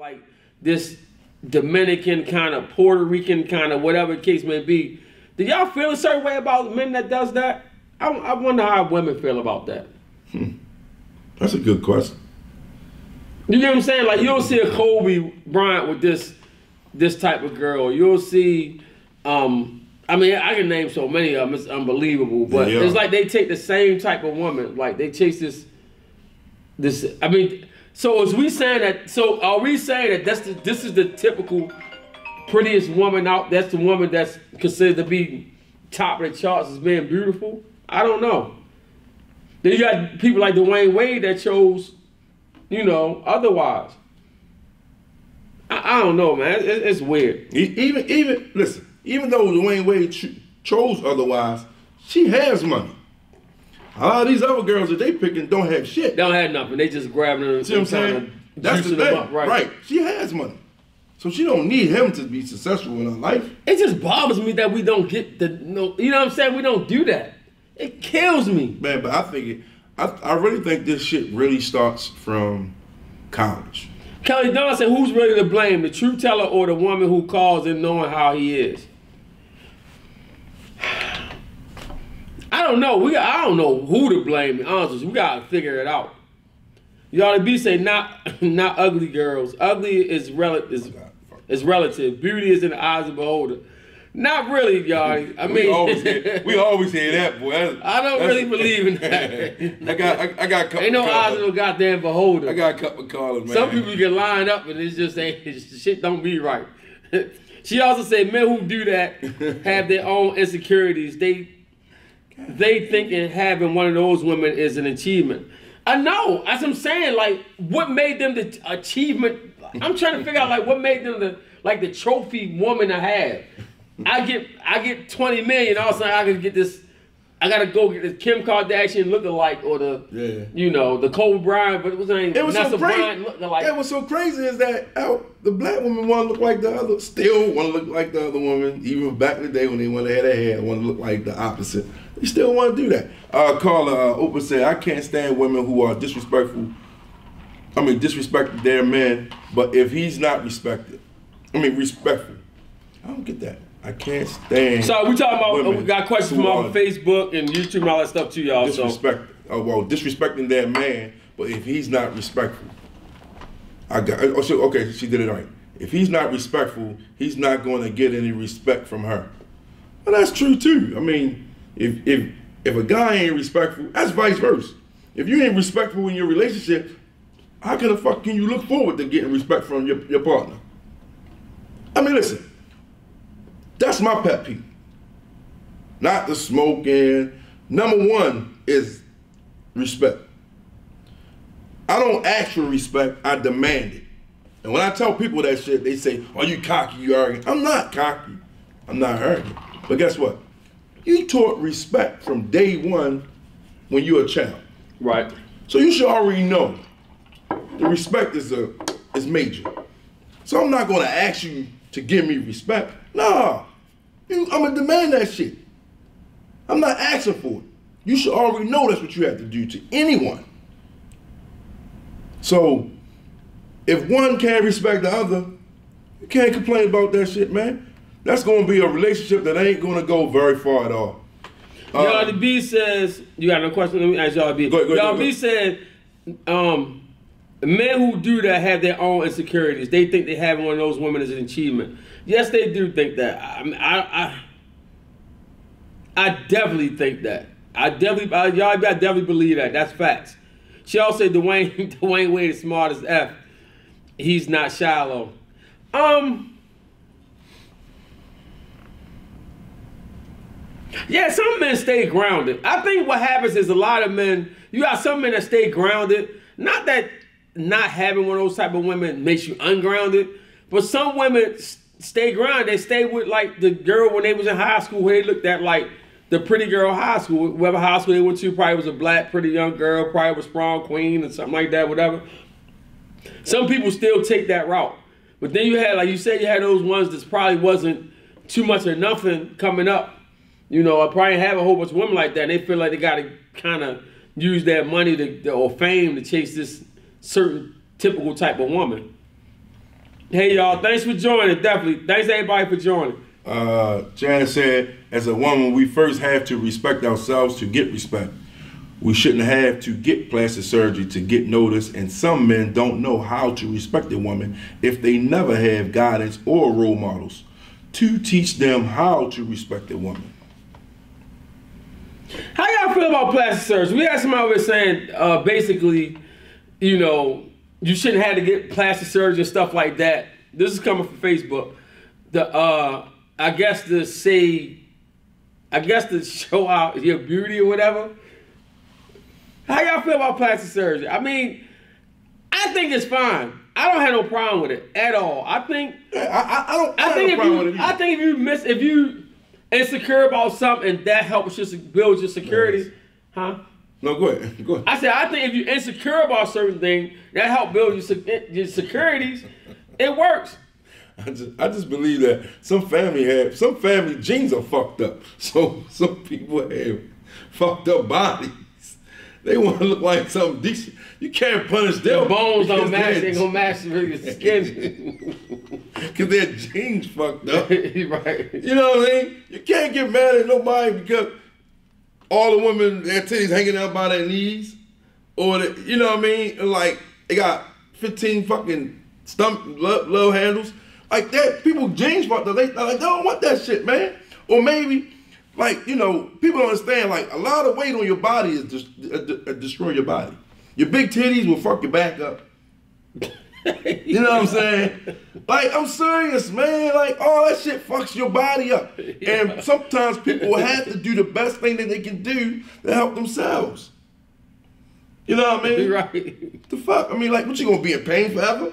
like this Dominican kind of Puerto Rican kind of whatever the case may be. Do y'all feel a certain way about men that does that? I, I wonder how women feel about that. That's a good question. You get what I'm saying? Like you don't see a Kobe Bryant with this this type of girl. You'll see um I mean I can name so many of them, it's unbelievable. But Yeah. it's like they take the same type of woman. Like they chase this this I mean so is we saying that so are we saying that that's the, this is the typical prettiest woman out that's the woman that's considered to be top of the charts as being beautiful? I don't know. Then you got people like Dwyane Wade that chose you know, otherwise. I, I don't know, man. It, it's weird. Even even listen, even though Dwyane Wade cho- chose otherwise, she has money. A lot of these other girls that they picking don't have shit. They don't have nothing. They just grabbing them See what I'm saying? That's the thing, up, right. right? She has money, so she don't need him to be successful in her life. It just bothers me that we don't get the no. You know what I'm saying? We don't do that. It kills me. Man, but I think it. I, I really think this shit really starts from college. Kelly Don said, "Who's really to blame? The truth teller or the woman who calls and knowing how he is?" I don't know. We I don't know who to blame. Honestly, we gotta figure it out. Y'all to be say not not ugly girls. Ugly is relative. Is, is relative. Beauty is in the eyes of the beholder. Not really, y'all. I mean, we always hear, we always hear that, boy. That's- I don't really believe in that. I got I, I got a couple. Ain't no eyes of no goddamn beholder. I got a couple callers, man. Some people can line up and it's just ain't shit don't be right. she also said men who do that have their own insecurities. They they thinking having one of those women is an achievement. I know. as I'm saying. Like, what made them the achievement? I'm trying to figure out like what made them the like the trophy woman to have. I get I get 20 million. All of a sudden I can get this. I gotta go get this Kim Kardashian lookalike or the Yeah. you know the Kobe Bryant, but it was name It was so crazy. Lookalike. It was so crazy is that how the black woman want to look like the other, still want to look like the other woman. Even back in the day when they want to have their hair, want to look like the opposite. They still want to do that. Uh, Carla uh, Open said, "I can't stand women who are disrespectful. I mean, disrespect their men, but if he's not respected, I mean respectful. I don't get that. I can't stand. So we talking about women we got questions who from are off Facebook and YouTube and all that stuff too, y'all. So disrespect. Oh well, disrespecting their man, but if he's not respectful, I got. Oh, so okay, she did it right. If he's not respectful, he's not going to get any respect from her. Well, that's true too. I mean, if if if a guy ain't respectful, that's vice versa. If you ain't respectful in your relationship, how can the fuck can you look forward to getting respect from your, your partner? I mean, listen, that's my pet peeve. Not the smoking. Number one is respect. I don't ask for respect, I demand it. And when I tell people that shit, they say, Are you cocky? You arrogant? I'm not cocky. I'm not arrogant. But guess what? You taught respect from day one when you're a child. right. So you should already know the respect is a is major. So I'm not gonna ask you to give me respect. Nah. You, I'm gonna demand that shit. I'm not asking for it. You should already know that's what you have to do to anyone. So if one can't respect the other, you can't complain about that shit, man. That's gonna be a relationship that ain't gonna go very far at all. Uh, Y'all the B says you got no question. Let me ask y'all B. Go ahead, go ahead, y'all go B said, um, men who do that have their own insecurities. They think they having one of those women is an achievement. Yes, they do think that. I mean, I, I, I definitely think that. I definitely, I, y'all, I definitely believe that. That's facts. She also said Dwyane Dwyane Wade is smart as f. He's not shallow. Um. Yeah, some men stay grounded. I think what happens is a lot of men, you got some men that stay grounded. Not that not having one of those type of women makes you ungrounded, but some women stay grounded. They stay with like the girl when they was in high school, where they looked at like the pretty girl high school, whatever high school they went to, probably was a black pretty young girl, probably was prom queen or something like that, whatever. Some people still take that route. But then you had, like you said, you had those ones that probably wasn't too much or nothing coming up. You know, I probably have a whole bunch of women like that. They feel like they got to kind of use that money to, or fame to chase this certain typical type of woman. Hey y'all, thanks for joining. Definitely, thanks everybody for joining. Uh, said, as a woman, we first have to respect ourselves to get respect. We shouldn't have to get plastic surgery to get noticed, and some men don't know how to respect a woman if they never have guidance or role models to teach them how to respect a woman. Feel about plastic surgery? We had somebody here saying, uh, basically, you know, you shouldn't have to get plastic surgery and stuff like that. This is coming from Facebook. The uh, I guess to say, I guess to show out your beauty or whatever. How y'all feel about plastic surgery? I mean, I think it's fine. I don't have no problem with it at all. I think I, I, I don't. I, I have think no if problem with you, it I think if you miss, if you insecure about something, that helps you build your security, huh? No, go ahead. Go ahead. I said I think if you're insecure about certain things, that help build your your securities. It works. I just, I just believe that some family have some family genes are fucked up. So some people have fucked up bodies. They want to look like something decent. You can't punish them. The bones don't match. their- They gonna match with your skin. Because their genes fucked up. right. You know what I mean? You can't get mad at nobody because all the women their titties hanging out by their knees, or the, you know what I mean? Like they got fifteen fucking stump love, love handles like that. People jeans fucked up. They, they like they don't want that shit, man. Or maybe like you know people don't understand like a lot of weight on your body is just uh, uh, destroy your body. Your big titties will fuck your back up. You know what I'm saying? Like, I'm serious, man. Like, all that shit fucks your body up. And sometimes people have to do the best thing that they can do to help themselves. You know what I mean? right. The fuck? I mean, like, what you gonna be in pain forever?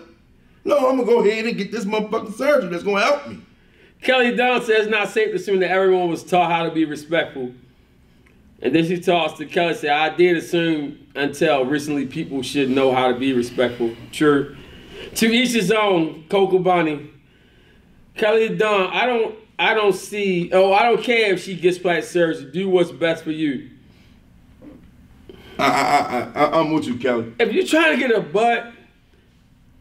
No, I'm gonna go ahead and get this motherfucking surgery that's gonna help me. Kelly Dunn says it's not safe to assume that everyone was taught how to be respectful. And then she talks to Kelly said, I did assume until recently people should know how to be respectful. Sure. To each his own, Coco Bonnie. Kelly Dunn, I don't I don't see oh I don't care if she gets plastic surgery. Do what's best for you. I, I, I, I, I'm with you, Kelly. If you're trying to get a butt,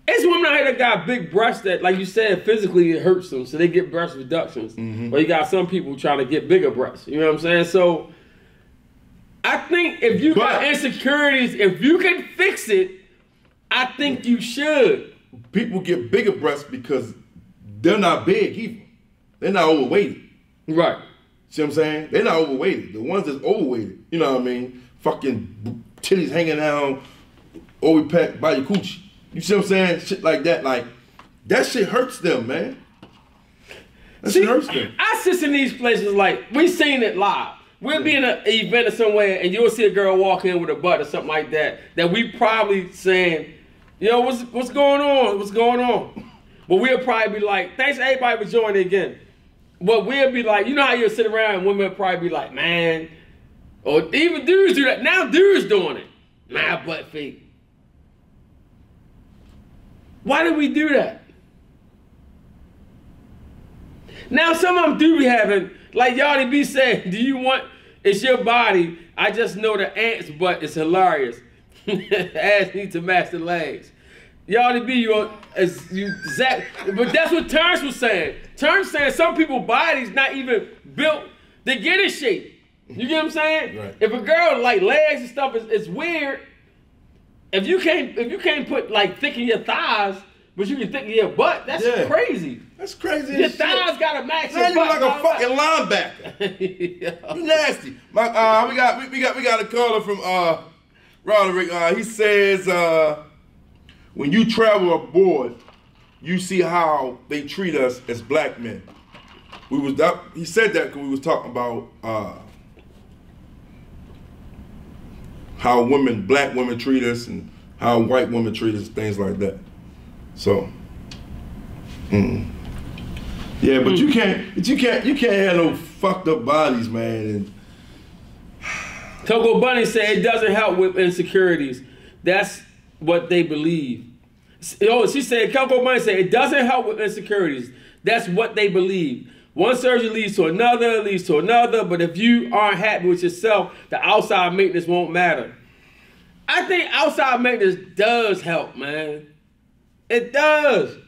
it's women out here that got big breasts that, like you said, physically it hurts them, so they get breast reductions. Mm-hmm. Or you got some people trying to get bigger breasts. You know what I'm saying? So I think if you got insecurities, if you can fix it, I think you should. People get bigger breasts because they're not big either. They're not overweighted. Right. See what I'm saying? They're not overweighted. The ones that's overweighted, you know what I mean? Fucking titties hanging down, over packed by your coochie. You see what I'm saying? Shit like that. Like, that shit hurts them, man. That See, shit hurts them. I sit in these places like we seen it live. We'll be in an event or somewhere, and you'll see a girl walk in with a butt or something like that. That we probably saying, "Yo, what's what's going on? What's going on?" But we'll probably be like, "Thanks everybody for joining again." But we'll be like, you know how you'll sit around and women will probably be like, "Man," or even dudes do that. Now dudes doing it. My butt fake. Why did we do that? Now some of them do be having, like Yardy B said, do you want, it's your body. I just know the ants but it's hilarious. Ass need to match the legs. Yardy B, you as you Zach, but that's what Terrence was saying. Terrence saying some people bodies not even built to get in shape. You get what I'm saying? Right. If a girl like legs and stuff is, is weird, if you can't if you can't put like thicken your thighs, but you can thicken your butt, that's Yeah. crazy. That's crazy. Your as shit. thighs gotta match your you like a fucking linebacker. You nasty. My, uh, we got we, we got we got a caller from uh, Roderick. Uh, he says uh, when you travel abroad, you see how they treat us as black men. We was that he said that because we was talking about uh, how women, black women treat us, and how white women treat us, things like that. So, mm. yeah, but you can't, but you can't, you can't have no fucked up bodies, man. And Coco Bunny said it doesn't help with insecurities. That's what they believe. Oh, she said Coco Bunny said it doesn't help with insecurities. That's what they believe. One surgery leads to another, leads to another, but if you aren't happy with yourself, the outside maintenance won't matter. I think outside maintenance does help, man. It does.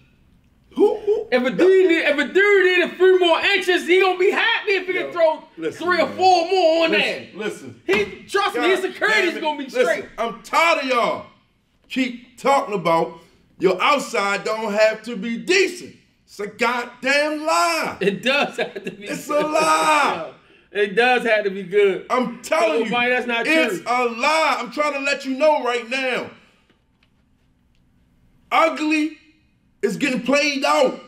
Who, who? If a dude need, if a dude need a few more inches, he gonna be happy if he Yo, can throw listen, three or four more on there. Listen, listen. He trust me, his God security's gonna be Listen, straight. I'm tired of y'all. Keep talking about your outside don't have to be decent. It's a goddamn lie. It does have to be. It's a good. lie. It does have to be good. I'm telling you, Mike, that's not it's true. a lie. I'm trying to let you know right now. Ugly is getting played out.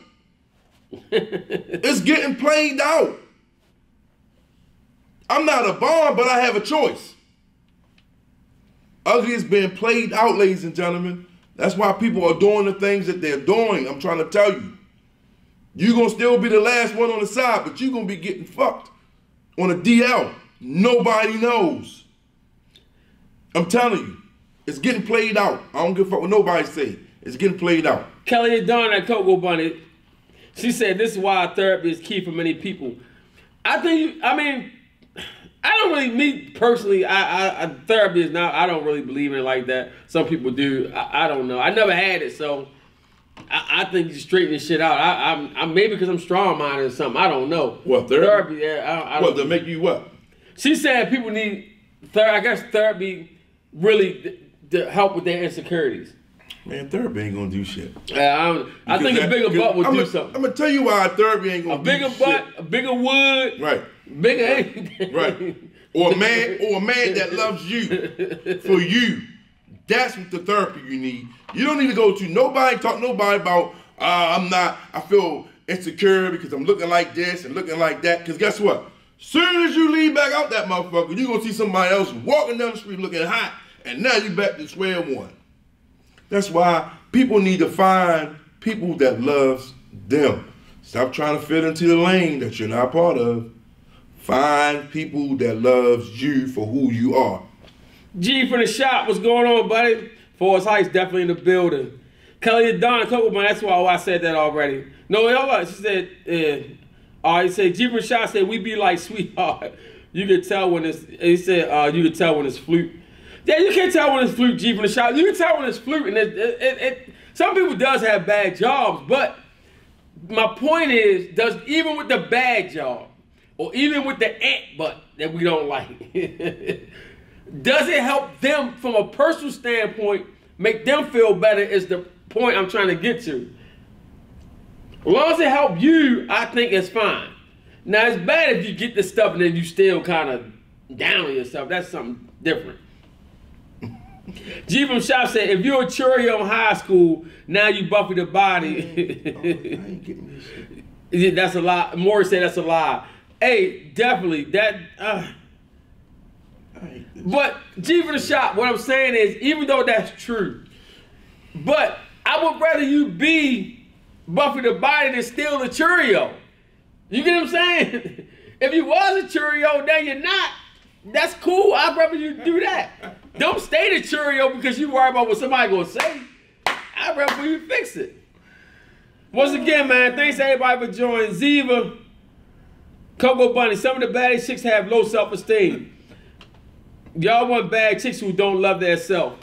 it's getting played out. I'm not a bomb, but I have a choice. Ugly is being played out, ladies and gentlemen. That's why people are doing the things that they're doing. I'm trying to tell you. You're gonna still be the last one on the side, but you're gonna be getting fucked on a DL. Nobody knows. I'm telling you, it's getting played out. I don't give a fuck what nobody say. It's getting played out. Kelly Dawn at Cocoa Bunny, she said this is why therapy is key for many people. I think I mean, I don't really, me personally, I, I, I therapy is not, I don't really believe in it like that. Some people do. I, I don't know. I never had it, so I, I think you straighten this shit out. I, I'm, I maybe because I'm strong minded or something. I don't know. What, therapy? yeah. I, I What to make you what? she said people need therapy. I guess therapy really to, to help with their insecurities. Man, therapy ain't gonna do shit. Yeah, I, I think a bigger butt would I'm do gonna, something. I'm gonna tell you why therapy ain't gonna. A bigger butt, shit. a bigger wood, Right. bigger anything. Right. Or a man, or a man that loves you for you. That's what the therapy you need. You don't need to go to nobody, talk nobody about, uh, I'm not, I feel insecure because I'm looking like this and looking like that. Because guess what? Soon as you leave back out that motherfucker, you're gonna see somebody else walking down the street looking hot, and now you back to square one. That's why people need to find people that loves them. Stop trying to fit into the lane that you're not part of. Find people that loves you for who you are. G from the shop, what's going on, buddy? Forest Heights definitely in the building. Kelly Don Cocoa that's why I said that already. No, on. She said, uh, uh, he said, G from the shop said, we be like sweetheart. You can tell when it's, he said, uh, you can tell when it's flute. Yeah, you can tell when it's flute, G from the shop. You can tell when it's flute. And it, it, it, it, some people does have bad jobs, but my point is, does even with the bad job, or even with the ant butt that we don't like, does it help them from a personal standpoint, make them feel better? Is the point I'm trying to get to. As long as it help you, I think it's fine. Now it's bad if you get this stuff and then you still kind of down on yourself. That's something different. G from Shop said, if you're a Cheerio in high school, now you Buffy the I body. ain't getting this shit. That's a lie. Morris said that's a lie. Hey, definitely that. Uh, But G for the shop. What I'm saying is, even though that's true, but I would rather you be Buffy the Body than steal the Cheerio. You get what I'm saying? if you was a Cheerio, now you're not. That's cool. I'd rather you do that. Don't stay the Cheerio because you worry about what somebody gonna say. I'd rather you fix it. Once again, man, thanks everybody for joining. Ziva, Coco Bunny. Some of the baddest chicks have low self-esteem. Y'all want bad chicks who don't love their self.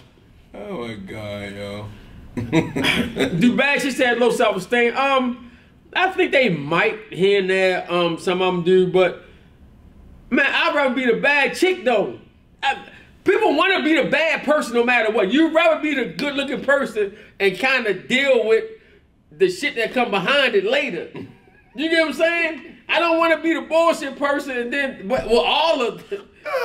Oh my god, yo. Do bad chicks have low self-esteem? Um, I think they might here and there. Um, some of them do, but man, I'd rather be the bad chick though. I- people want to be the bad person no matter what. You'd rather be the good-looking person and kind of deal with the shit that come behind it later. You get what I'm saying? I don't want to be the bullshit person and then with all of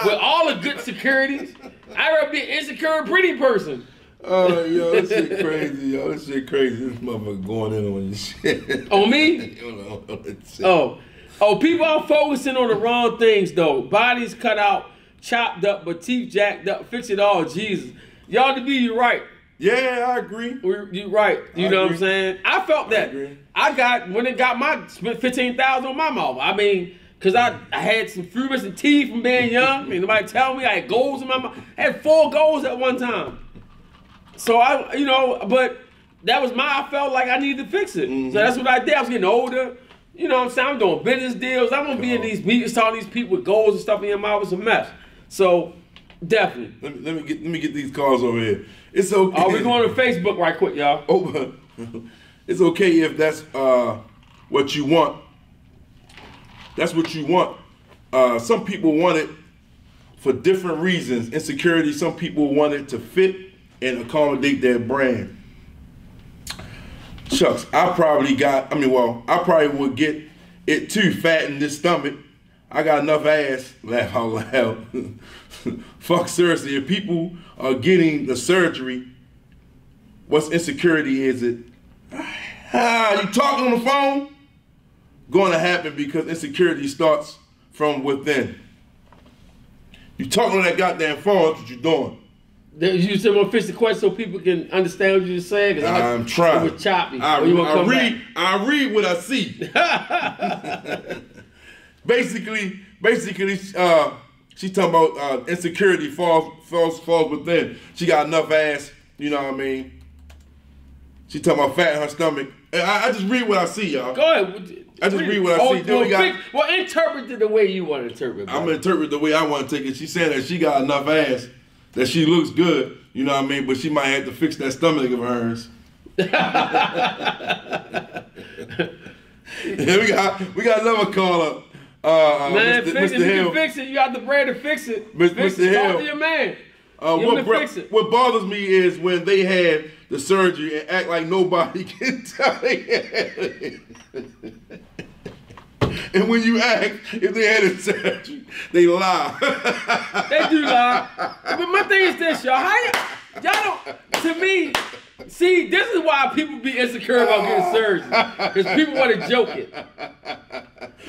with all the good securities. I'd rather be an insecure pretty person. Oh, yo, this shit crazy, yo. This shit crazy. This motherfucker going in on this shit. On me? You on shit. Oh, oh, people are focusing on the wrong things though. Bodies cut out, chopped up, but teeth jacked up. Fix it all, Jesus. Y'all to be you right. Yeah, I agree. You right. You I know what. I'm saying? I felt that. agree. I got when it got my spent fifteen thousand on my mouth. I mean, cause I, I had some fruit and teeth from being young. I mean, nobody tell me I had goals in my mind. I had four goals at one time. So I, you know, but that was my. I felt like I needed to fix it. Mm-hmm. So that's what I did. I was getting older. You know what I'm saying? I'm doing business deals. I'm gonna be in these meetings, talking to these people with goals and stuff in your mouth. It's a mess. So definitely. Let me let me get let me get these calls over here. It's okay. Oh, we're going to Facebook right quick, y'all. Oh, it's okay if that's uh, what you want. That's what you want. Uh, some people want it for different reasons. Insecurity. Some people want it to fit and accommodate their brand. Shucks, I probably got. I mean, well, I probably would get it too fat in this stomach. I got enough ass. Laugh out loud. Fuck seriously. If people are getting the surgery, what's insecurity is it? Ah, you talking on the phone? Going to happen because insecurity starts from within. You talking on that goddamn phone, that's what you doing. You said want to fix the question so people can understand what you're saying. 'Cause I- I'm trying. It was choppy. I, you I read. I read what I see. basically, basically, uh, she's talking about uh, insecurity falls falls falls within. She got enough ass. You know what I mean? She talking about fat in her stomach. I, I just read what I see, y'all. Go ahead. I just read what I see. Then Well, we got- well, interpret it the way you want to interpret. It. I'm gonna interpret the way I want to take it. She's saying that she got enough ass, that she looks good. You know what I mean? But she might have to fix that stomach of hers. and we got we got another caller. Uh, uh, Man, Mr. fix Mr. it. If you can fix it, you got the bread to fix it. Mr. Fix Mr. it. Talk Hill. to your man. Uh, what, bro- fix it. what bothers me is when they had the surgery and act like nobody can tell they had it. And when you ask if they had a surgery, they lie. They do lie. But my thing is this, y'all. How y'all don't? To me, see, this is why people be insecure about getting surgery because people want to joke it.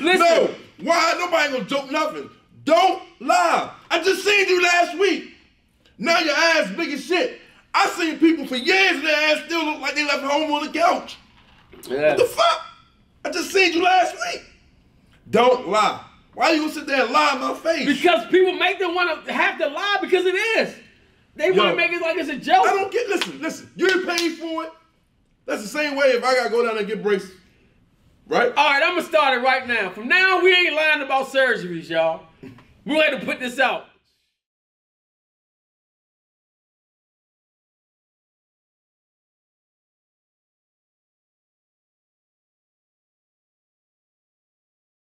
Listen, no, why? Nobody gonna joke nothing. Don't lie. I just seen you last week. Now your ass big as shit. I seen people for years and their ass still look like they left home on the couch. Yeah. What the fuck? I just seen you last week. Don't lie. Why you gonna sit there and lie in my face? because people make them want to have to lie because it is. They want to make it like it's a joke. I don't get. Listen, listen. You ain't paid for it. That's the same way if I gotta go down there and get braces, right? All right, I'm gonna start it right now. From now, on, we ain't lying about surgeries, y'all. We're to put this out.